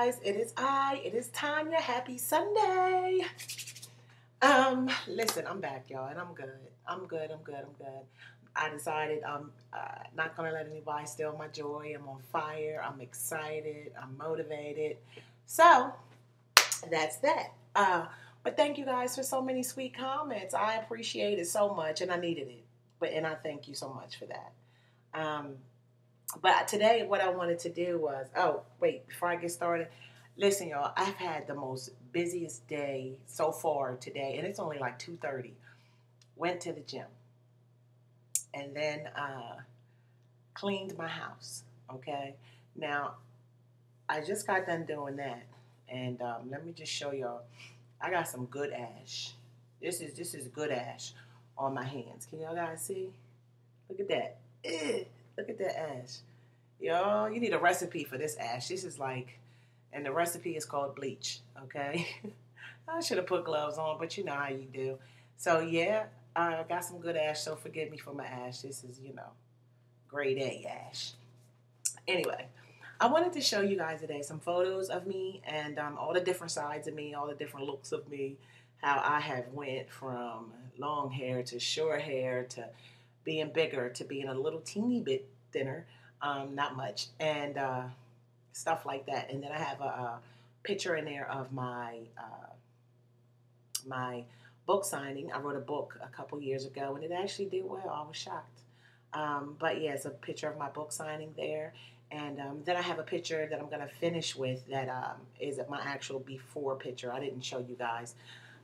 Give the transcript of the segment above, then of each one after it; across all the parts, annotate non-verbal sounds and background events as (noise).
guys. It is I. It is Tonja. Happy Sunday. Um, listen, I'm back, y'all, and I'm good. I'm good. I'm good. I'm good. I decided I'm uh, not gonna let anybody steal my joy. I'm on fire. I'm excited. I'm motivated. So that's that. Uh, but thank you guys for so many sweet comments. I appreciate it so much, and I needed it. But and I thank you so much for that. Um, but today, what I wanted to do was, oh, wait, before I get started, listen, y'all, I've had the most busiest day so far today, and it's only like 2.30. Went to the gym, and then uh, cleaned my house, okay? Now, I just got done doing that, and um, let me just show y'all. I got some good ash. This is this is good ash on my hands. Can y'all guys see? Look at that. Ugh. Look at that ash. Y'all, you need a recipe for this ash. This is like, and the recipe is called bleach, okay? (laughs) I should have put gloves on, but you know how you do. So, yeah, I got some good ash, so forgive me for my ash. This is, you know, grade A ash. Anyway, I wanted to show you guys today some photos of me and um, all the different sides of me, all the different looks of me, how I have went from long hair to short hair to being bigger to being a little teeny bit thinner, um, not much, and uh, stuff like that. And then I have a, a picture in there of my uh, my book signing. I wrote a book a couple years ago, and it actually did well. I was shocked. Um, but yeah, it's a picture of my book signing there. And um, then I have a picture that I'm going to finish with that um, is my actual before picture. I didn't show you guys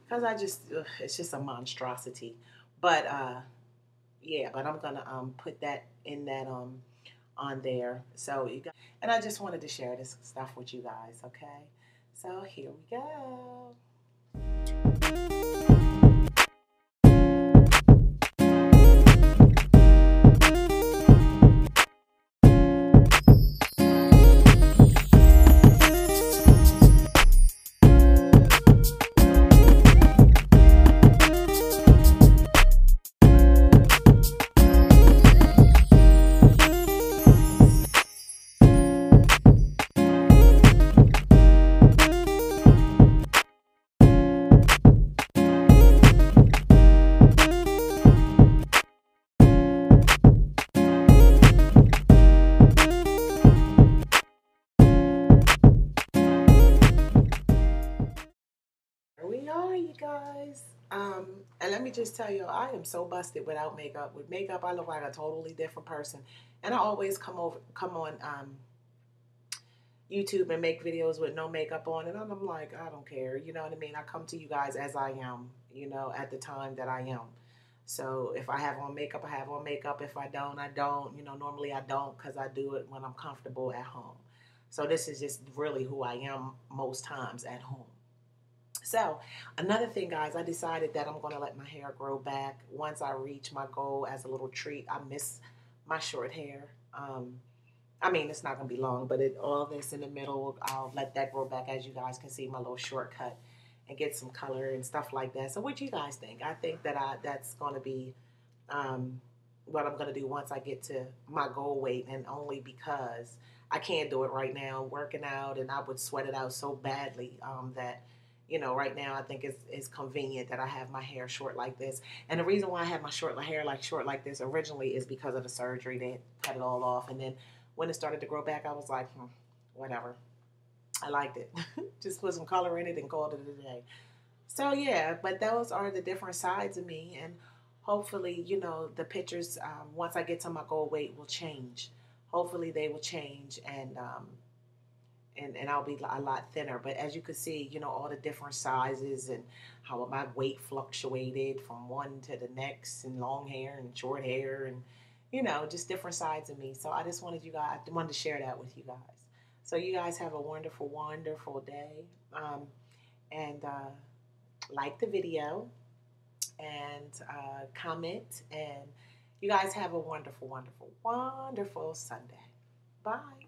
because I just, ugh, it's just a monstrosity. But uh, yeah, but I'm gonna um, put that in that um on there. So you got, and I just wanted to share this stuff with you guys. Okay, so here we go. Guys. Um, and let me just tell you, I am so busted without makeup. With makeup, I look like a totally different person. And I always come over, come on um, YouTube and make videos with no makeup on, and I'm like, I don't care. You know what I mean? I come to you guys as I am. You know, at the time that I am. So if I have on makeup, I have on makeup. If I don't, I don't. You know, normally I don't because I do it when I'm comfortable at home. So this is just really who I am most times at home. So, another thing, guys, I decided that I'm going to let my hair grow back once I reach my goal as a little treat. I miss my short hair. Um, I mean, it's not going to be long, but it, all this in the middle, I'll let that grow back as you guys can see my little shortcut and get some color and stuff like that. So, what do you guys think? I think that I that's going to be um, what I'm going to do once I get to my goal weight, and only because I can't do it right now, working out, and I would sweat it out so badly um, that you know, right now I think it's, it's convenient that I have my hair short like this. And the reason why I have my short hair like short like this originally is because of the surgery. They cut it all off. And then when it started to grow back, I was like, hmm, whatever. I liked it. (laughs) Just put some color in it and called it a day. So yeah, but those are the different sides of me. And hopefully, you know, the pictures, um, once I get to my goal weight, will change. Hopefully they will change. And, um, and, and I'll be a lot thinner. But as you can see, you know, all the different sizes and how my weight fluctuated from one to the next and long hair and short hair and, you know, just different sides of me. So I just wanted you guys, I wanted to share that with you guys. So you guys have a wonderful, wonderful day. Um, and uh, like the video and uh, comment. And you guys have a wonderful, wonderful, wonderful Sunday. Bye.